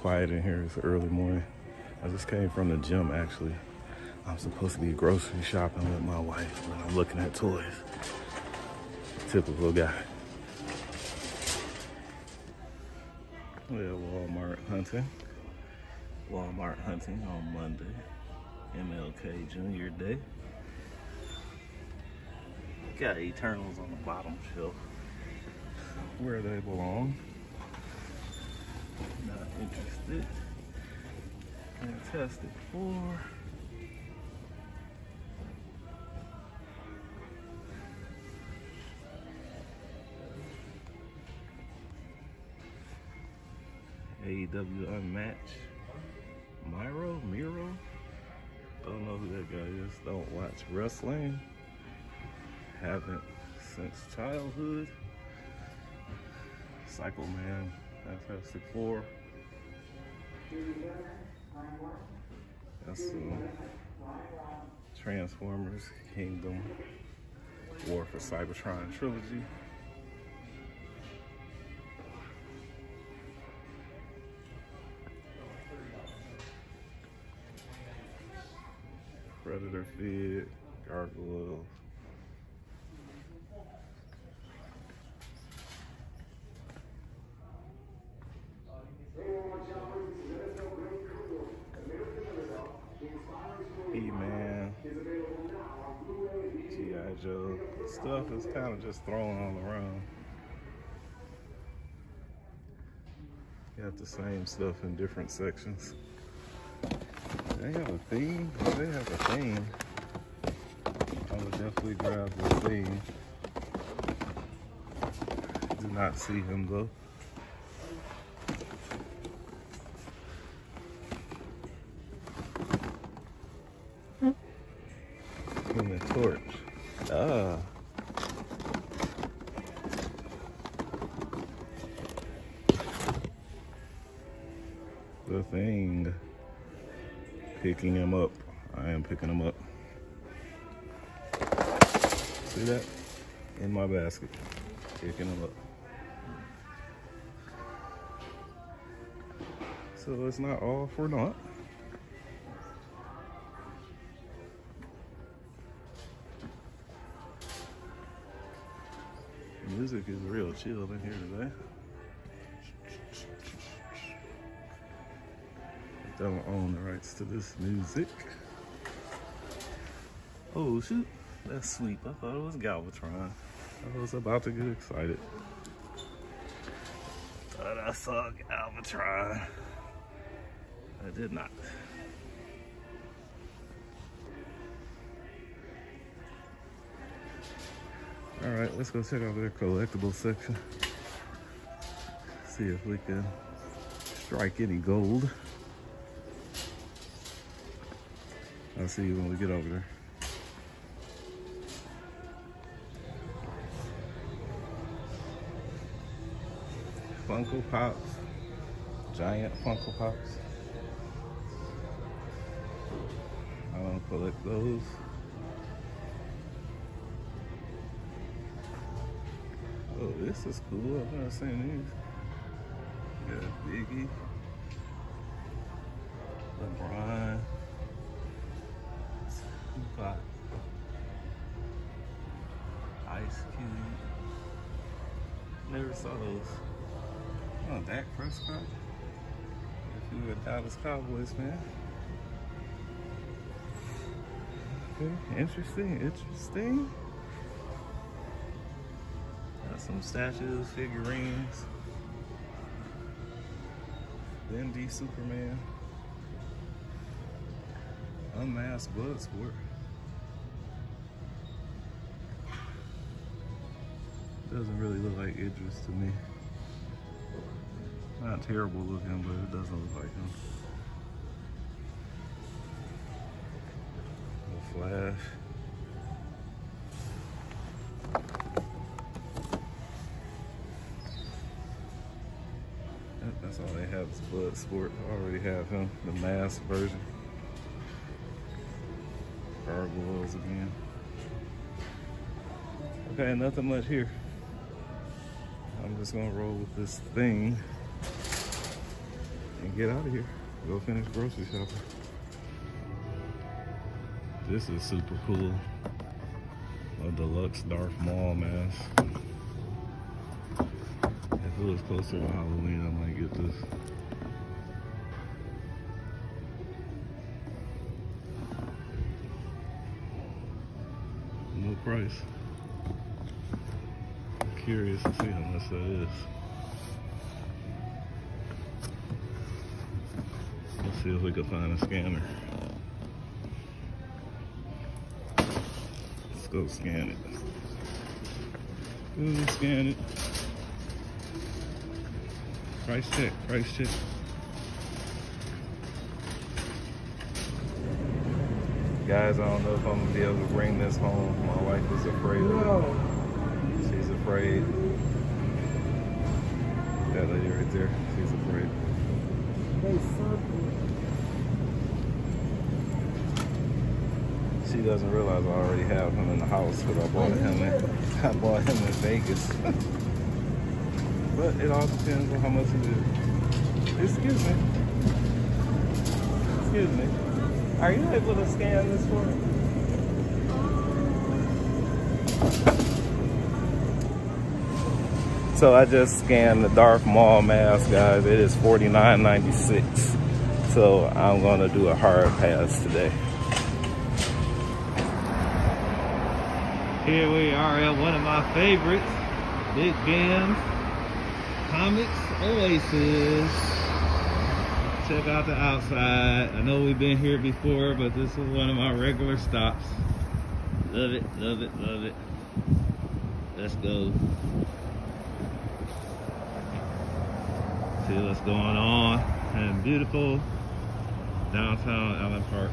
Quiet in here. It's early morning. I just came from the gym actually. I'm supposed to be grocery shopping with my wife, but I'm looking at toys. Typical guy. Yeah, Walmart hunting. Walmart hunting on Monday. MLK Junior Day. Got Eternals on the bottom shelf. Where they belong. Not interested. Fantastic Four. AEW Unmatched. Miro? Miro? Don't know who that guy is. Don't watch wrestling. Haven't since childhood. Psycho-Man. Fantastic Four. That's Transformers Kingdom War for Cybertron trilogy. Predator Fid, Gargoyles. Joe. Stuff is kind of just thrown all around. You have the same stuff in different sections. They have a theme. If they have a theme. I would definitely grab the theme. Do not see him though. Human torch. Ah. The thing. Picking him up. I am picking him up. See that? In my basket. Picking him up. So it's not all for naught. Music is real chill in here today. I Don't own the rights to this music. Oh shoot, that's sweet. I thought it was Galvatron. I was about to get excited. Thought I saw Galvatron. I did not. All right, let's go check out their collectible section. See if we can strike any gold. I'll see you when we get over there. Funko Pops, giant Funko Pops. I don't collect those. This is cool. I've never seen these. Got Biggie, LeBron, Tupac, Ice Cube. Never saw those. Oh, Dak Prescott. If you were a Dallas Cowboys fan. Okay, interesting, interesting. Some statues, figurines. Bendy Superman. Unmasked Bloodsport. Doesn't really look like Idris to me. Not terrible looking, but it doesn't look like him. The Flash. Is Bloodsport. I already have him, the mask version. Gargoyles again. Okay, nothing much here. I'm just gonna roll with this thing and get out of here. Go finish grocery shopping. This is super cool. A deluxe Darth Maul mask. If it was closer to Halloween, I might get this. Price. Curious to see how much that is. Let's see if we can find a scanner. Let's go scan it. Go scan it. Price check, price check. Guys, I don't know if I'm gonna be able to bring this home. My wife is afraid. She's afraid. That lady right there, she's afraid. She doesn't realize I already have him in the house because I bought him in I bought him in Vegas. but it all depends on how much it is. Excuse me. Excuse me. Are you able to scan this for me? So I just scanned the Darth Maul mask, guys. It is $49.96. So I'm gonna do a hard pass today. Here we are at one of my favorites, Big Ben Comix Oasis. Check out the outside. I know we've been here before, but this is one of my regular stops. Love it, love it, love it. Let's go. See what's going on in beautiful downtown Allen Park.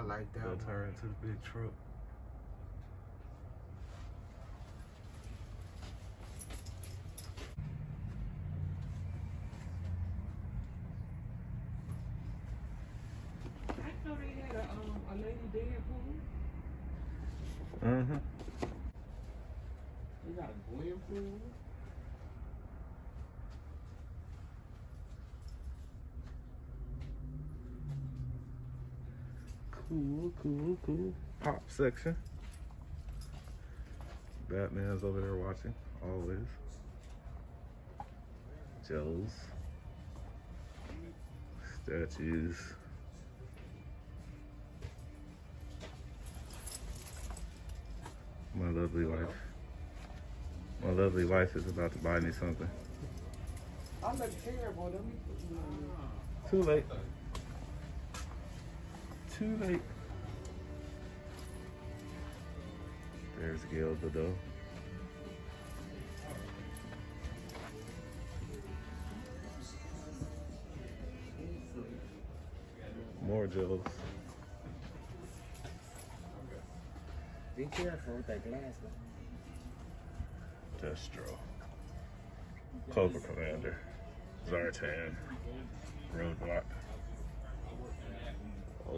I like that They'll turn into the big truck. I didn't they had a, um, a lady Deadpool. Mm-hmm. They got a Gwen pool. Cool, cool, cool. Pop section. Batman's over there watching, always. Joe's. Statues. My lovely wife. My lovely wife is about to buy me something. I look terrible. Let me put you on. Too late. Too late. There's Gal Gadot. More Joes. Be careful with that glass. man. Destro. Cobra Commander. Zartan. Roadblock.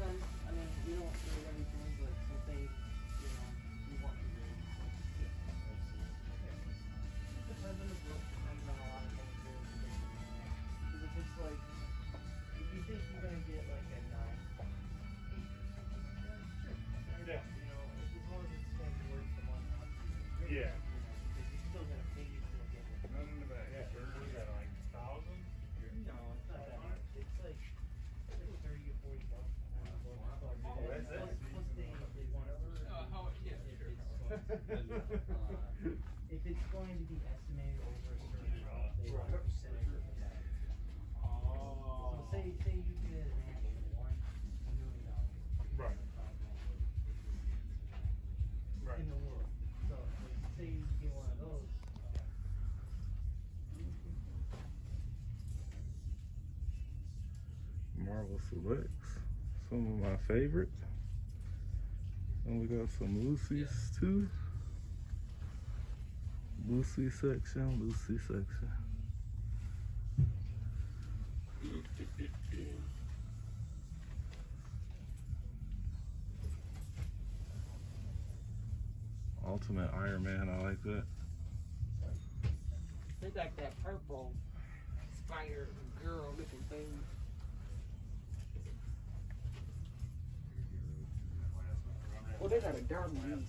it. I mean, we don't grade Uh, if it's going to be estimated over a certain amount, they want a percentage of that. So Oh. say, say you did an actual one, million dollars. Right. Right. In the world. So, like, say you get one of those. Marvel Selects. Some of my favorites. And we got some Lucy's too. Lucy section, Lucy section. Ultimate Iron Man, I like that. They got that purple spider girl looking thing. Oh, they got a dark one.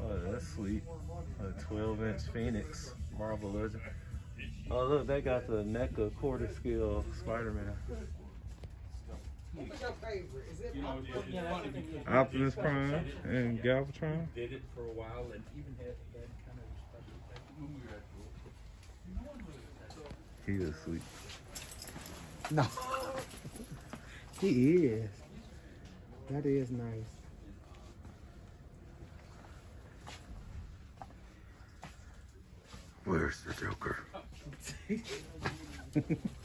Oh, oh that's sweet. A 12 inch Phoenix Marvel Legend. Oh, look, they got the NECA quarter scale Spider Man. What's your favorite? Is it You know, Optimus? it's funny because Optimus Prime and Galvatron. did it for a while and even had, had kind of special effects when we were at school. He is sweet. No. he is. That is nice. Where's the Joker?